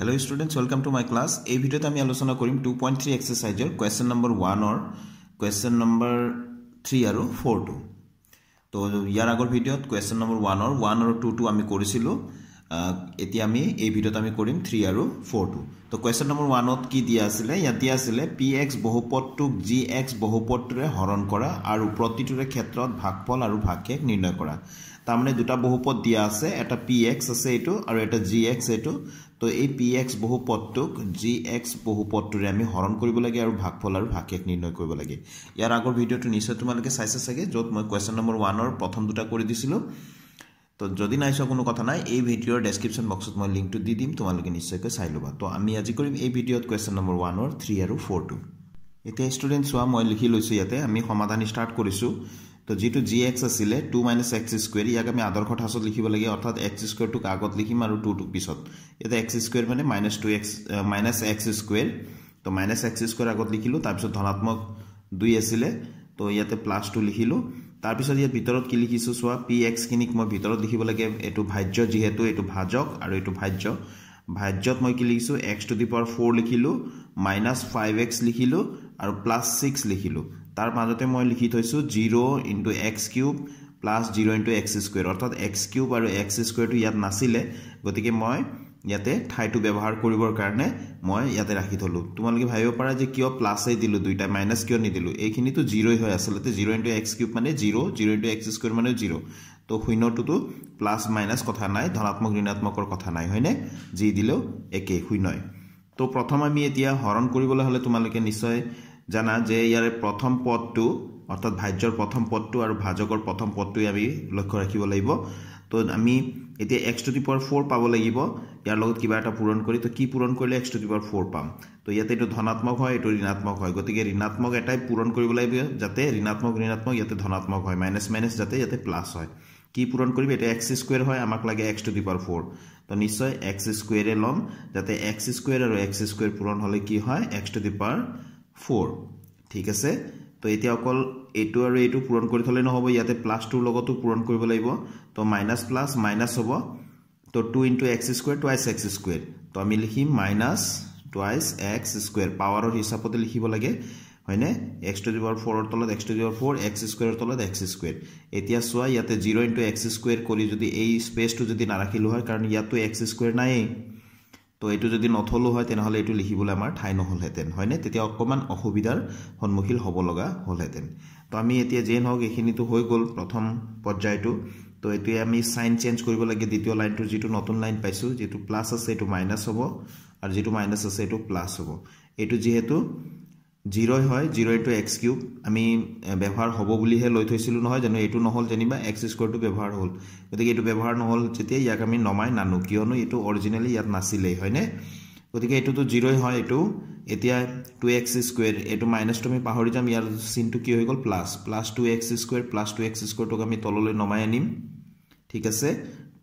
Hello' students welcome to my class এই ভিডিঅ'ত আমি আলোচনা কৰিম টু পইণ্ট থ্ৰী এক্সাৰচাইজৰ কুৱেশ্যন নম্বৰ ওৱানৰ কুৱেশ্যন নম্বৰ থ্ৰী আৰু ফ'ৰটো তো ইয়াৰ আগৰ ভিডিঅ'ত কুৱেশ্যন নম্বৰ ওৱানৰ ওৱান আৰু টুটো আমি কৰিছিলোঁ। এতিয়া আমি এই ভিডিঅ'ত আমি কৰিম থ্ৰী আৰু ফ'ৰটো তো কুৱেশ্যন নম্বৰ ওৱানত কি দিয়া আছিলে? ইয়াত দিয়া আছিলে পি এক্স বহুপদটোক জি এক্স বহুপদটোৰে হৰণ কৰা আৰু প্ৰতিটোৰে ক্ষেত্ৰত ভাগফল আৰু ভাগশেষ নিৰ্ণয় কৰা। তাৰমানে দুটা বহুপদ দিয়া আছে এটা পি এক্স আছে এইটো আৰু এটা জি এক্স এইটো। তো এই পি এক্স বহুপদটোক জি এক্স বহুপদটোৰে আমি হৰণ কৰিব লাগে আৰু ভাগফল আৰু ভাগশেষ নিৰ্ণয় কৰিব লাগে। ইয়াৰ আগৰ ভিডিঅ'টো নিশ্চয় তোমালোকে চাইছে চাগে য'ত মই কুৱেশ্যন নম্বৰ ওৱানৰ প্ৰথম দুটা কৰি দিছিলোঁ। তো যদি নাই চোৱা কোনো কথা নাই এই ভিডিঅ'ৰ ডেছক্ৰিপশ্যন বক্সত মই লিংকটো দি দিম তোমালোকে নিশ্চয়কৈ চাই ল'বা। তো আমি আজি কৰিম এই ভিডিঅ'ত কুৱেশ্যন নম্বৰ ওৱানৰ থ্ৰী আৰু ফ'ৰটো এতিয়া ষ্টুডেণ্ট চোৱা মই লিখি লৈছোঁ ইয়াতে আমি সমাধান ষ্টাৰ্ট কৰিছোঁ। তো যিটো জি এক্স আছিলে টু মাইনাছ এক্স স্কুৱেৰ ইয়াক আমি আদৰ্শ ঠাচত লিখিব লাগে অৰ্থাৎ এক্স স্কুৱেৰটোক আগত লিখিম আৰু টুটোক পিছত। ইয়াতে এক্স স্কুৱেৰ মানে minus two X minus X square তো মাইনাছ এক্স স্কুৱেৰ আগত লিখিলোঁ তাৰপিছত ধনাত্মক দুই আছিলে তো ইয়াতে প্লাছ টু লিখিলোঁ। তাৰপিছত ইয়াত ভিতৰত কি লিখিছোঁ চোৱা পি এক্সখিনিক মই ভিতৰত লিখিব লাগে এইটো ভাজ্য যিহেতু এইটো ভাজক আৰু এইটো ভাজ্য। ভাজ্যত মই কি লিখিছোঁ x to the power four লিখিলোঁ minus five x লিখিলোঁ আৰু প্লাছ ছিক্স লিখিলোঁ। তাৰ মাজতে মই লিখি থৈছোঁ zero' into X cube plus zero' into X square অৰ্থাৎ এক্স কিউব আৰু এক্স স্কুৱেৰটো ইয়াত নাছিলে গতিকে মই ইয়াতে ঠাইটো ব্যৱহাৰ কৰিবৰ কাৰণে মই ইয়াতে ৰাখি থ'লোঁ। তোমালোকে ভাবিব পাৰা যে কিয় প্লাছেই দিলোঁ দুইটা মাইনাছ কিয় নিদিলোঁ? এইখিনিতো জিৰ'ই হয় আচলতে জিৰ' ইণ্টু এক্স কিউব মানে zero' zero' into X square মানে জিৰ' তো শূন্যটোতো প্লাছ মাইনাছ কথা নাই ধনাত্মক ঋণাত্মকৰ কথা নাই হয়নে? যি দিলেও একেই শূন্যই। তো প্ৰথম আমি এতিয়া হৰণ কৰিবলৈ হ'লে তোমালোকে নিশ্চয় জানা যে ইয়াৰে প্ৰথম পদটো অৰ্থাৎ ভাজ্যৰ প্ৰথম পদটো আৰু ভাজকৰ প্ৰথম পদটোৱে আমি লক্ষ্য ৰাখিব লাগিব। তো আমি এতিয়া X to the power four পাব লাগিব। ইয়াৰ লগত কিবা এটা পূৰণ কৰি তো কি পূৰণ কৰিলে X to the power four পাম? তো ইয়াতে এইটো ধনাত্মক হয় এইটো ঋণাত্মক হয়। গতিকে ঋণাত্মক এটাই পূৰণ কৰিব লাগিব যাতে ঋণাত্মক ঋণাত্মক ইয়াতে ধনাত্মক হয় মাইনাছ মাইনাছ যাতে ইয়াতে প্লাছ হয়। কি পূৰণ কৰিবি এইটো এক্স স্কুৱেৰ হয় আমাক লাগে X to the power four তো নিশ্চয় এক্স স্কুৱেৰে ল'ম যাতে এক্স স্কুৱেৰ আৰু এক্স স্কুৱেৰ পূৰণ হ'লে কি হয়? X to the power four. ঠিক আছে? তো এতিয়া অকল এইটো আৰু এইটো পূৰণ কৰি থ'লে নহ'ব ইয়াতে প্লাছ টুৰ লগতো পূৰণ কৰিব লাগিব। তো মাইনাছ প্লাছ মাইনাছ হ'ব। তো two into X square twice X square. তো আমি লিখিম মাইনাছ টুৱাইছ এক্স স্কুৱেৰ। পাৱাৰৰ হিচাপতে লিখিব লাগে হয়নে? এক্স টু পাৱাৰ ফ'ৰৰ তলত X to power four X স্কুৱেৰৰ তলত এক্স স্কুৱেৰ। এতিয়া চোৱা ইয়াতে জিৰ' ইণ্টু এক্স স্কুৱেৰ কৰি যদি এই স্পেচটো যদি নাৰাখিলোঁ হয় কাৰণ ইয়াততো এক্স স্কুৱেৰ নায়েই। তো এইটো যদি নথলোঁ হয় তেনেহ'লে এইটো লিখিবলৈ আমাৰ ঠাই নহ'লহেঁতেন। হয়নে? তেতিয়া অকণমান অসুবিধাৰ সন্মুখীন হ'ব লগা হ'লহেঁতেন। তো আমি এতিয়া যিয়ে নহওক এইখিনিতো হৈ গ'ল প্ৰথম পৰ্যায়টো। তো এইটোৱে আমি চাইন চেঞ্জ কৰিব লাগে দ্বিতীয় লাইনটোৰ যিটো নতুন লাইন পাইছোঁ যিটো প্লাছ আছে এইটো মাইনাছ হ'ব। আৰু যিটো মাইনাছ আছে এইটো প্লাছ হ'ব। এইটো যিহেতু জিৰ'ই হয় জিৰ' ইণ্টু এক্স কিউব। আমি ব্যৱহাৰ হ'ব বুলিহে লৈ থৈছিলোঁ নহয় জানো এইটো নহ'ল যেনিবা এক্স স্কুৱেৰটো ব্যৱহাৰ হ'ল। গতিকে এইটো ব্যৱহাৰ নহ'ল যেতিয়া ইয়াক আমি নমাই নানো কিয়নো এইটো অৰিজিনেলি ইয়াত নাছিলেই হয়নে? গতিকে এইটোতো জিৰ'ই হয় এইটো। এতিয়া টু এক্স স্কুৱেৰ এইটো মাইনাছটো আমি পাহৰি যাম ইয়াৰ চিনটো কি হৈ গ'ল? Plus. Plus two X square plus two X স্কুৱেৰটোক আমি তললৈ নমাই আনিম। ঠিক আছে?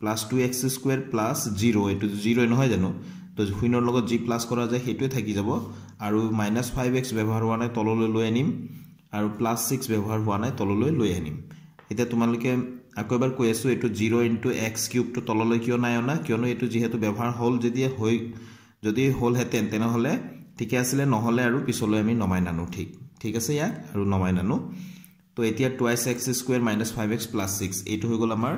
Plus two X square plus zero' এইটো জিৰ'ই নহয় জানো? তো লগত যি প্লাছ কৰা যায় সেইটোৱে থাকি যাব। আৰু মাইনাছ ফাইভ এক্স ব্যৱহাৰ হোৱা নাই তললৈ লৈ আনিম। আৰু প্লাছ ছিক্স ব্যৱহাৰ হোৱা নাই তললৈ লৈ আনিম। এতিয়া তোমালোকে আকৌ এবাৰ কৈ আছোঁ এইটো জিৰ' ইণ্টু এক্স কিউবটো তললৈ কিয় নাই অনা? কিয়নো এইটো যিহেতু ব্যৱহাৰ হ'ল যদি হৈ যদি হ'লহেঁতেন তেনেহ'লে ঠিকে আছিলে নহ'লে আৰু পিছলৈ আমি নমাই নানো ঠিক। ঠিক আছে ইয়াক আৰু নমাই নানো। তো এতিয়া twice X square minus five X plus six এইটো হৈ গ'ল আমাৰ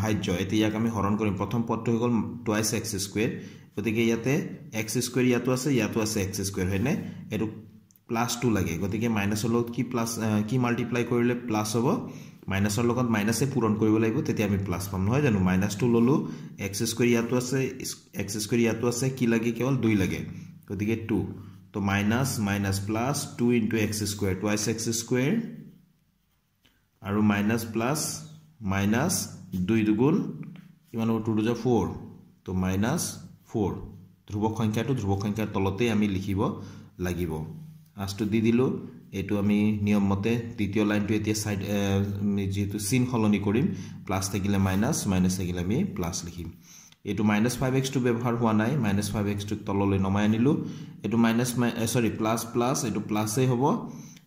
ভাজ্য। এতিয়া ইয়াক আমি হৰণ কৰিম। প্ৰথম পদটো হৈ গ'ল টুৱাইছ এক্স স্কুৱেৰ গতিকে ইয়াতে এক্স স্কুৱেৰ ইয়াতো আছে ইয়াতো আছে এক্স স্কুৱেৰ হয়নে? এইটো প্লাছ টু লাগে। গতিকে মাইনাছৰ লগত কি প্লাছ কি মাল্টিপ্লাই কৰিলে প্লাছ হ'ব? মাইনাছৰ লগত মাইনাছে পূৰণ কৰিব লাগিব তেতিয়া আমি প্লাছ পাম। নহয় জানো? মাইনাছ টু ল'লোঁ এক্স স্কুৱেৰ ইয়াতো আছে এক্স স্কুৱেৰ ইয়াতো আছে কি লাগে কেৱল? দুই লাগে। গতিকে টু তো minus minus plus two into X square twice X square আৰু মাইনাছ প্লাছ মাইনাছ দুই দুগুণ কিমান হ'ব? টু টু ফ'ৰ তো মাইনাছ ফ'ৰ ধ্ৰুৱক সংখ্যাটো ধ্ৰুৱক সংখ্যাৰ তলতেই আমি লিখিব লাগিব। আঁচটো দি দিলোঁ। এইটো আমি নিয়মমতে দ্বিতীয় লাইনটো এতিয়া চাইড যিহেতু চিন সলনি কৰিম প্লাছ থাকিলে মাইনাছ মাইনাছ থাকিলে আমি প্লাছ লিখিম। এইটো মাইনাছ ফাইভ এক্সটো ব্যৱহাৰ হোৱা নাই মাইনাছ ফাইভ এক্সটোক তললৈ নমাই আনিলোঁ। এইটো মাইনাছ মাই চৰি প্লাছ প্লাছ এইটো প্লাছেই হ'ব।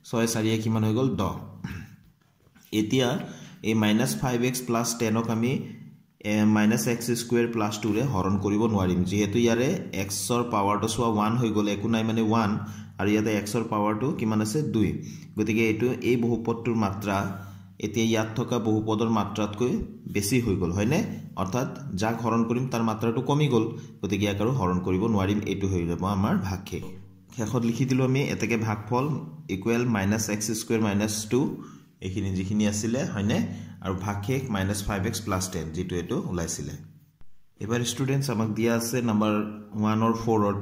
ছয় চাৰিয়ে কিমান হৈ গ'ল? দহ। এতিয়া এই মাইনাছ ফাইভ এক্স প্লাছ টেনক আমি মাইনাছ এক্স স্কুৱেৰ প্লাছ টুৰে হৰণ কৰিব নোৱাৰিম। যিহেতু ইয়াৰে এক্সৰ পাৱাৰটো চোৱা ওৱান হৈ গ'লে একো নাই মানে ওৱান আৰু ইয়াতে এক্সৰ পাৱাৰটো কিমান আছে? দুই। গতিকে এইটো এই বহুপদটোৰ মাত্ৰা এতিয়া ইয়াত থকা বহুপদৰ মাত্ৰাতকৈ বেছি হৈ গ'ল হয়নে? অৰ্থাৎ যাক হৰণ কৰিম তাৰ মাত্ৰাটো কমি গ'ল। গতিকে ইয়াক আৰু হৰণ কৰিব নোৱাৰিম এইটো হৈ যাব আমাৰ ভাগশেষ। শেষত লিখি দিলোঁ আমি এতেকে ভাগফল equal minus X square minus two এইখিনি যিখিনি আছিলে হয়নে? আৰু ভাগশেষ minus five X plus ten যিটো এইটো ওলাইছিলে। এইবাৰ ষ্টুডেণ্টছ আমাক দিয়া আছে নাম্বাৰ ওৱানৰ ফ'ৰত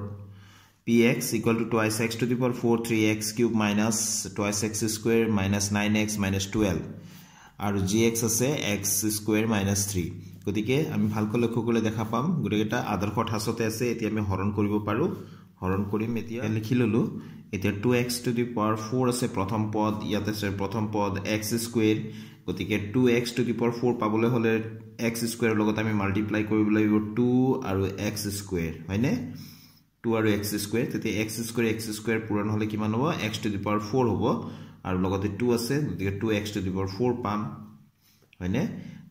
P X equal two twice X to the power four three X cube minus twice X square minus nine X minus twelve আৰু জি এক্স আছে এক্স স্কুৱেৰ মাইনাছ থ্ৰী গতিকে আমি ভালকৈ লক্ষ্য কৰিলে দেখা পাম। গোটেইকেইটা আদৰ্শ ঠাচতে আছে এতিয়া আমি হৰণ কৰিব পাৰোঁ। হৰণ কৰিম এতিয়া। লিখি ল'লোঁ। এতিয়া two X to the power four আছে প্ৰথম পদ ইয়াত আছে প্ৰথম পদ এক্স স্কুৱেৰ গতিকে two X to the power four পাবলৈ হ'লে এক্স স্কুৱেৰৰ লগত আমি মাল্টিপ্লাই কৰিব লাগিব টু আৰু এক্স স্কুৱেৰ হয়নে? টু আৰু এক্স স্কুৱেৰ তেতিয়া এক্স স্কুৱেৰ এক্স স্কুৱেৰ পূৰণ হ'লে কিমান হ'ব? X to the power four হ'ব। আৰু লগতে টু আছে গতিকে two X to the power four পাম হয়নে?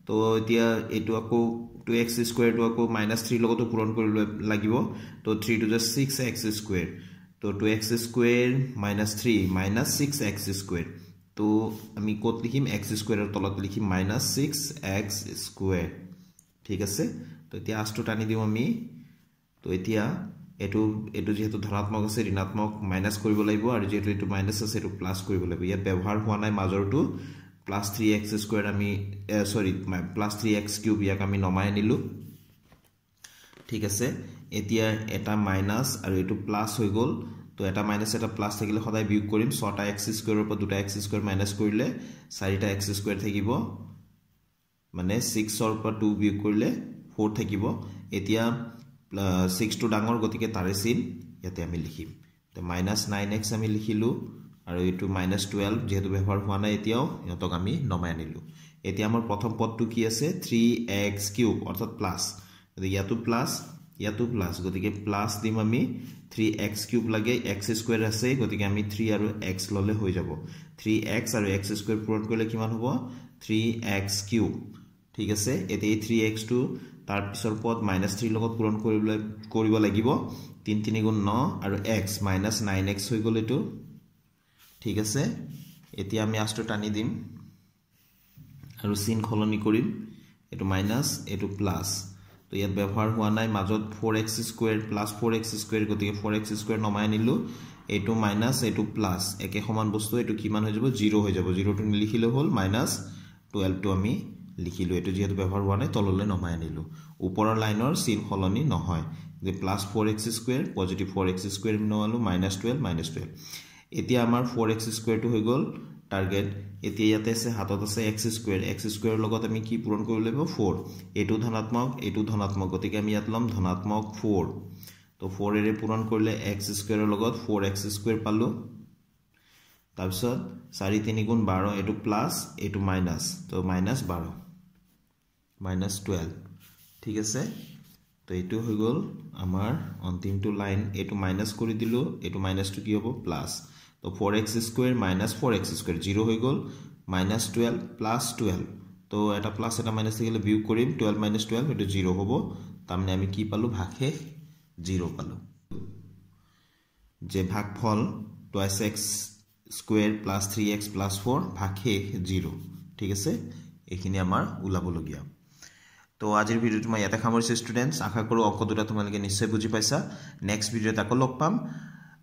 তো এতিয়া এইটো আকৌ টু এক্স স্কুৱেৰটো আকৌ মাইনাছ থ্ৰীৰ লগতো পূৰণ কৰিব লাগিব। তো three two just six X square তো two X square minus three minus six X square তো আমি ক'ত লিখিম? এক্স স্কুৱেৰৰ তলত লিখিম মাইনাছ ছিক্স এক্স স্কুৱেৰ ঠিক আছে? তো এতিয়া আজটো টানি দিওঁ আমি। তো এতিয়া এইটো এইটো যিহেতু ধনাত্মক আছে ঋণাত্মক মাইনাছ কৰিব লাগিব। আৰু যিহেতু এইটো মাইনাছ আছে এইটো প্লাছ কৰিব লাগিব। ইয়াত ব্যৱহাৰ হোৱা নাই মাজৰটো। প্লাছ থ্ৰী এক্স স্কুৱেৰ আমি চৰি প্লাছ থ্ৰী এক্স কিউব ইয়াক আমি নমাই আনিলোঁ। ঠিক আছে? এতিয়া এটা মাইনাছ আৰু এইটো প্লাছ হৈ গ'ল। তো এটা মাইনাছ এটা প্লাছ থাকিলে সদায় বিয়োগ কৰিম। ছটা এক্স স্কুৱেৰৰ পৰা দুটা এক্স স্কুৱেৰ মাইনাছ কৰিলে চাৰিটা এক্স স্কুৱেৰ থাকিব। মানে ছিক্সৰ পৰা টু বিয়োগ কৰিলে ফ'ৰ থাকিব। এতিয়া ছিক্সটো ডাঙৰ গতিকে তাৰে চিন ইয়াতে আমি লিখিম। মাইনাছ নাইন এক্স আমি লিখিলোঁ আৰু এইটো মাইনাছ টুৱেল্ভ যিহেতু ব্যৱহাৰ হোৱা নাই এতিয়াও সিহঁতক আমি নমাই আনিলোঁ। এতিয়া আমাৰ প্ৰথম পদটো কি আছে? থ্ৰী এক্স কিউব অৰ্থাৎ প্লাছ গতিকে ইয়াতো প্লাছ ইয়াতো প্লাছ গতিকে প্লাছ দিম আমি থ্ৰী এক্স কিউব লাগে এক্স স্কুৱেৰ আছে গতিকে আমি থ্ৰী আৰু এক্স ল'লে হৈ যাব। থ্ৰী এক্স আৰু এক্স স্কুৱেৰ পূৰণ কৰিলে কিমান হ'ব? থ্ৰী এক্স কিউব ঠিক আছে? এতিয়া এই থ্ৰী এক্সটো তাৰ পিছৰ পদ লগত পূৰণ কৰিবলৈ কৰিব লাগিব। তিনি তিনি গুণ ন আৰু এক্স মাইনাছ নাইন এক্স হৈ গ'ল এইটো। ঠিক আছে? এতিয়া আমি আজটো টানি দিম। আৰু চিন সলনি কৰিম। এইটো মাইনাছ এইটো প্লাছ তো ইয়াত ব্যৱহাৰ হোৱা নাই। মাজত four X square plus four X square গতিকে ফ'ৰ এক্স স্কুৱেৰ নমাই আনিলোঁ। এইটো মাইনাছ এইটো প্লাছ একে সমান বস্তু এইটো কিমান হৈ যাব? জিৰ' হৈ যাব। জিৰ'টো নিলিখিলেও হ'ল মাইনাছ টুৱেল্ভটো আমি লিখিলোঁ। এইটো যিহেতু ব্যৱহাৰ হোৱা নাই তললৈ নমাই আনিলোঁ। ওপৰৰ লাইনৰ চিন সলনি নহয়। যে four X square positive four X square নমালোঁ minus twelve minus twelve এতিয়া আমাৰ ফ'ৰ এক্স স্কুৱেৰটো হৈ গ'ল। টাৰ্গেট এতিয়া ইয়াতে আছে হাতত আছে এক্স স্কুৱেৰ এক্স স্কুৱেৰৰ লগত আমি কি পূৰণ কৰিব লাগিব? ফ'ৰ এইটো ধনাত্মক এইটো ধনাত্মক গতিকে আমি ইয়াত ল'ম ধনাত্মক ফ'ৰ তো ফ'ৰেৰে পূৰণ কৰিলে এক্স স্কুৱেৰৰ লগত ফ'ৰ এক্স স্কুৱেৰ পালোঁ। তাৰপিছত চাৰি তিনি গুণ বাৰ এইটো প্লাছ এইটো মাইনাছ তো মাইনাছ বাৰ মাইনাছ টুৱেল্ভ ঠিক আছে? তো এইটো হৈ গ'ল আমাৰ অন্তিমটো লাইন এইটো মাইনাছ কৰি দিলোঁ এইটো মাইনাছটো কি হ'ব? প্লাছ তো four X square minus four X square zero' হৈ গ'ল মাইনাছ টুৱেল্ভ প্লাছ টুৱেল্ভ তো এটা প্লাছ এটা মাইনাছ থাকিলে বিয়োগ কৰিম টুৱেল্ভ মাইনাছ টুৱেল্ভ এইটো জিৰ' হ'ব। তাৰমানে আমি কি পালোঁ? ভাগশেষ জিৰ' পালোঁ। যে ভাগফল twice X square plus three X plus four ভাগশেষ জিৰ' ঠিক আছে? এইখিনি আমাৰ ওলাবলগীয়া তো আজিৰ ভিডিঅ'টো মই ইয়াতে সামৰিছোঁ ষ্টুডেণ্টছ আশা কৰোঁ অংক দুটা তোমালোকে নিশ্চয় বুজি পাইছা। নেক্সট ভিডিঅ'ত আকৌ লগ পাম।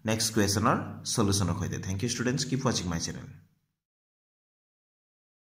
নেক্সট কুৱেশ্যনৰ চলিউশ্যনৰ সৈতে থেংক ইউ ষ্টুডেণ্টছ কিপ ৱাচিং মাই চেনেল